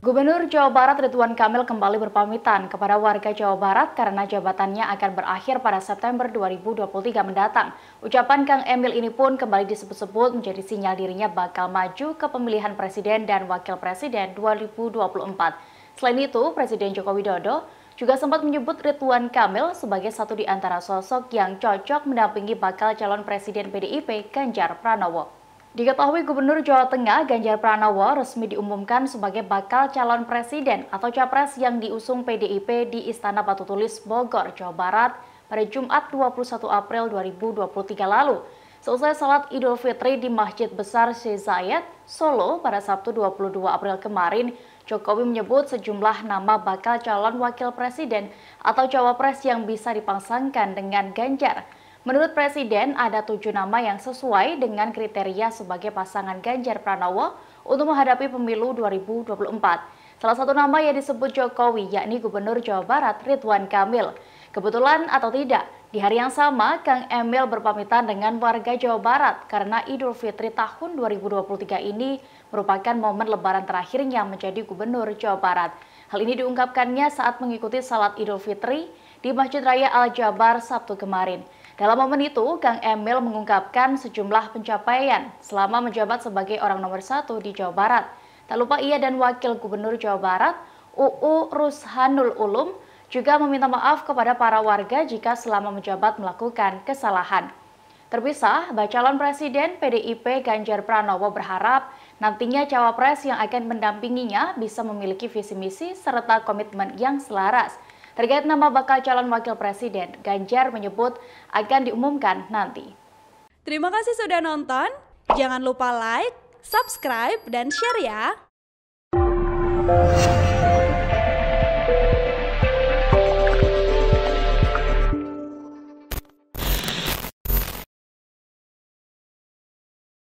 Gubernur Jawa Barat Ridwan Kamil kembali berpamitan kepada warga Jawa Barat karena jabatannya akan berakhir pada September 2023 mendatang. Ucapan Kang Emil ini pun kembali disebut-sebut menjadi sinyal dirinya bakal maju ke pemilihan presiden dan wakil presiden 2024. Selain itu, Presiden Joko Widodo juga sempat menyebut Ridwan Kamil sebagai satu di antara sosok yang cocok mendampingi bakal calon presiden PDIP Ganjar Pranowo. Diketahui Gubernur Jawa Tengah Ganjar Pranowo resmi diumumkan sebagai bakal calon presiden atau capres yang diusung PDIP di Istana Batu Tulis Bogor, Jawa Barat pada Jumat 21 April 2023 lalu. Selesai salat Idul Fitri di Masjid Besar Zayed, Solo pada Sabtu 22 April kemarin, Jokowi menyebut sejumlah nama bakal calon wakil presiden atau cawapres yang bisa dipasangkan dengan Ganjar. Menurut Presiden, ada tujuh nama yang sesuai dengan kriteria sebagai pasangan Ganjar Pranowo untuk menghadapi pemilu 2024. Salah satu nama yang disebut Jokowi yakni Gubernur Jawa Barat Ridwan Kamil. Kebetulan atau tidak, di hari yang sama Kang Emil berpamitan dengan warga Jawa Barat karena Idul Fitri tahun 2023 ini merupakan momen lebaran terakhirnya menjadi Gubernur Jawa Barat. Hal ini diungkapkannya saat mengikuti salat Idul Fitri di Masjid Raya Al-Jabar Sabtu kemarin. Dalam momen itu, Kang Emil mengungkapkan sejumlah pencapaian selama menjabat sebagai orang nomor satu di Jawa Barat. Tak lupa ia dan Wakil Gubernur Jawa Barat, UU Rushanul Ulum, juga meminta maaf kepada para warga jika selama menjabat melakukan kesalahan. Terpisah, Bacalon Presiden PDIP Ganjar Pranowo berharap nantinya cawapres yang akan mendampinginya bisa memiliki visi misi serta komitmen yang selaras – Terkait nama bakal calon wakil presiden, Ganjar menyebut akan diumumkan nanti. Terima kasih sudah nonton. Jangan lupa like, subscribe, dan share ya.